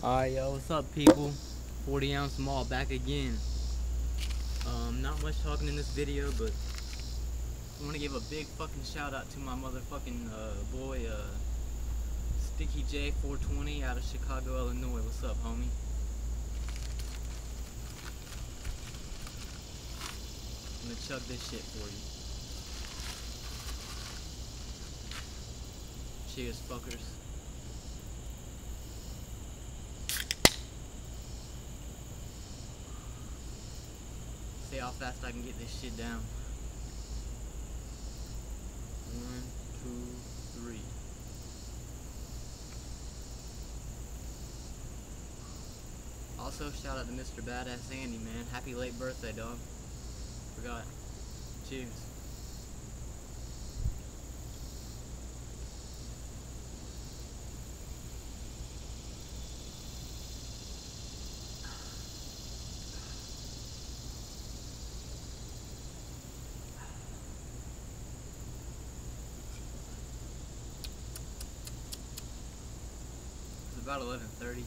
Alright, yo, what's up, people? 40 ounce mall back again. Um, not much talking in this video, but I want to give a big fucking shout out to my motherfucking uh, boy, uh, Sticky J420 out of Chicago, Illinois. What's up, homie? I'm gonna chug this shit for you. Cheers, fuckers. See how fast I can get this shit down. One, two, three. Also, shout out to Mr. Badass Andy, man. Happy late birthday, dog. Forgot. Cheers. About 11:30.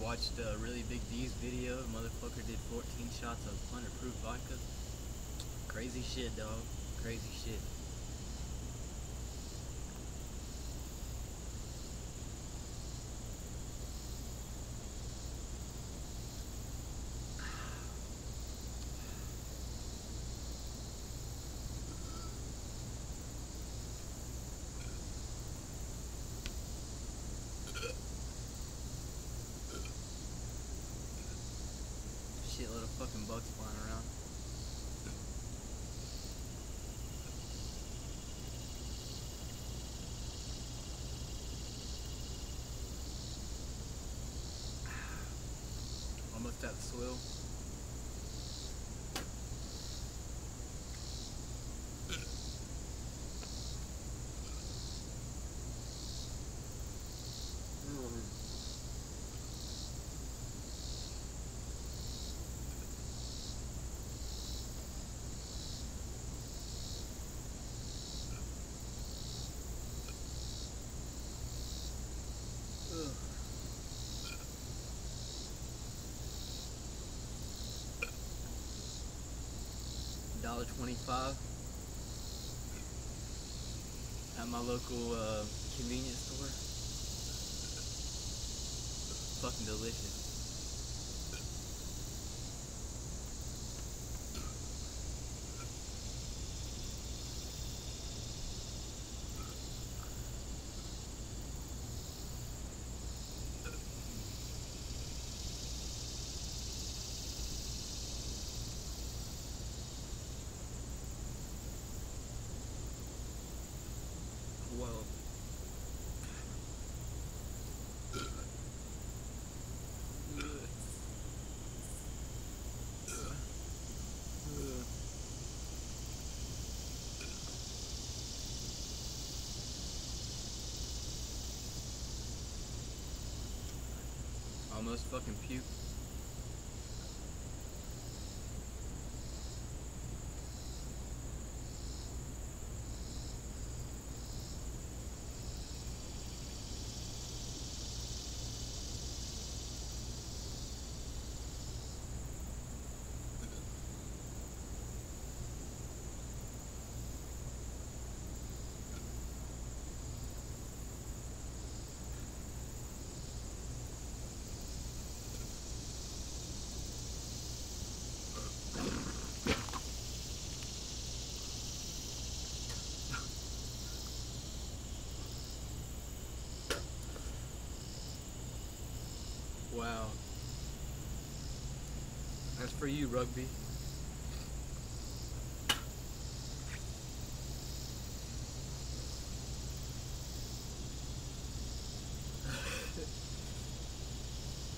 Watched a really big D's video. Motherfucker did 14 shots of 100 proof vodka. Crazy shit, dog. Crazy shit. Shitload of fucking bugs flying around. Almost at the swill. Dollar twenty-five at my local uh, convenience store. Fucking delicious. Almost fucking puke. Wow. That's for you, rugby.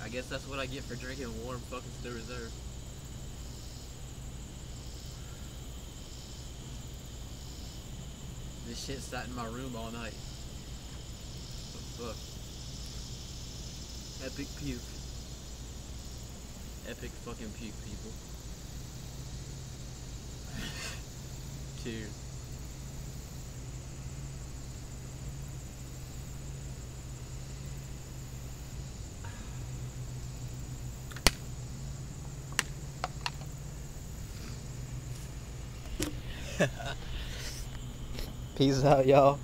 I guess that's what I get for drinking warm fucking Steel Reserve. This shit sat in my room all night. Epic puke. Epic fucking puke, people. Cheers. Peace out, y'all.